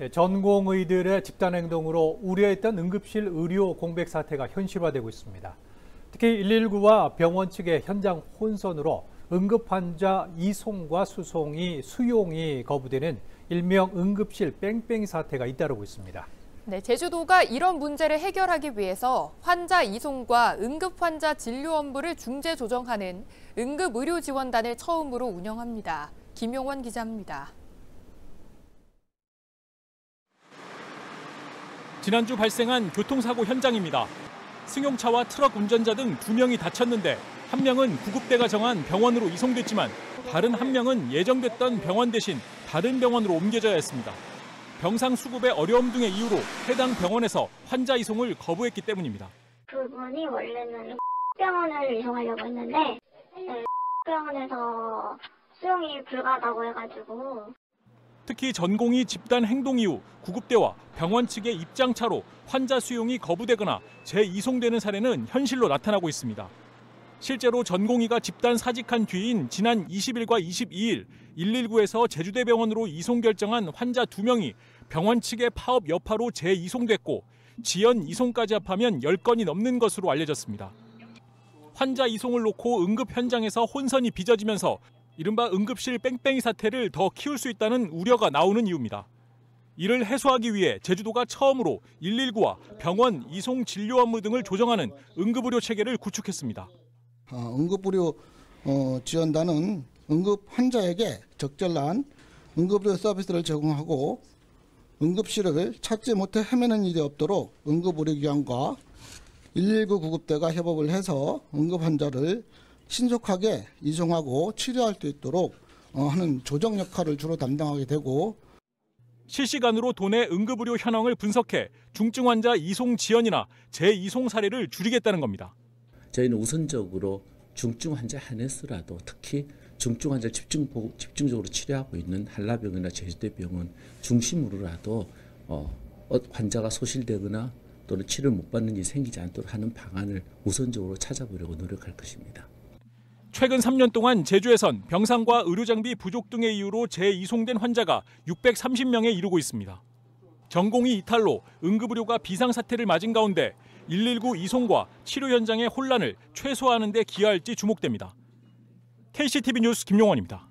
예, 전공의들의 집단 행동으로 우려했던 응급실 의료 공백 사태가 현실화되고 있습니다. 특히 119와 병원 측의 현장 혼선으로 응급 환자 이송과 수송이 수용이 거부되는 일명 응급실 뺑뺑이 사태가 잇따르고 있습니다. 네, 제주도가 이런 문제를 해결하기 위해서 환자 이송과 응급 환자 진료 업무를 중재 조정하는 응급 의료 지원단을 처음으로 운영합니다. 김용원 기자입니다. 지난주 발생한 교통사고 현장입니다. 승용차와 트럭 운전자 등두 명이 다쳤는데 한 명은 구급대가 정한 병원으로 이송됐지만 다른 한 명은 예정됐던 병원 대신 다른 병원으로 옮겨져야 했습니다. 병상 수급의 어려움 등의 이유로 해당 병원에서 환자 이송을 거부했기 때문입니다. 그분이 원래는 병원을 이송하려고 했는데 네, 병원에서 수용이 불가하다고 해가지고 특히 전공이 집단 행동 이후 구급대와 병원 측의 입장차로 환자 수용이 거부되거나 재이송되는 사례는 현실로 나타나고 있습니다. 실제로 전공의가 집단 사직한 뒤인 지난 20일과 22일 119에서 제주대병원으로 이송 결정한 환자 2명이 병원 측의 파업 여파로 재이송됐고 지연 이송까지 합하면 10건이 넘는 것으로 알려졌습니다. 환자 이송을 놓고 응급 현장에서 혼선이 빚어지면서 이른바 응급실 뺑뺑이 사태를 더 키울 수 있다는 우려가 나오는 이유입니다. 이를 해소하기 위해 제주도가 처음으로 119와 병원 이송 진료 업무 등을 조정하는 응급의료 체계를 구축했습니다. 어, 응급의료 어, 지원단은 응급 환자에게 적절한 응급의료 서비스를 제공하고 응급실을 찾지 못해 헤매는 일이 없도록 응급의료기관과 119 구급대가 협업을 해서 응급 환자를 신속하게 이송하고 치료할 수 있도록 어, 하는 조정 역할을 주로 담당하게 되고 실시간으로 도내 응급의료 현황을 분석해 중증 환자 이송 지연이나 재이송 사례를 줄이겠다는 겁니다. 저희는 우선적으로 중증 환자 한해서라도 특히 중증 환자를 집중, 집중적으로 치료하고 있는 한라병이나 제주대병원 중심으로라도 어, 환자가 소실되거나 또는 치료를 못 받는 일이 생기지 않도록 하는 방안을 우선적으로 찾아보려고 노력할 것입니다. 최근 3년 동안 제주에선 병상과 의료 장비 부족 등의 이유로 재이송된 환자가 630명에 이르고 있습니다. 전공이 이탈로 응급의료가 비상사태를 맞은 가운데 119 이송과 치료 현장의 혼란을 최소화하는 데 기여할지 주목됩니다. KCTV 뉴스 김용원입니다.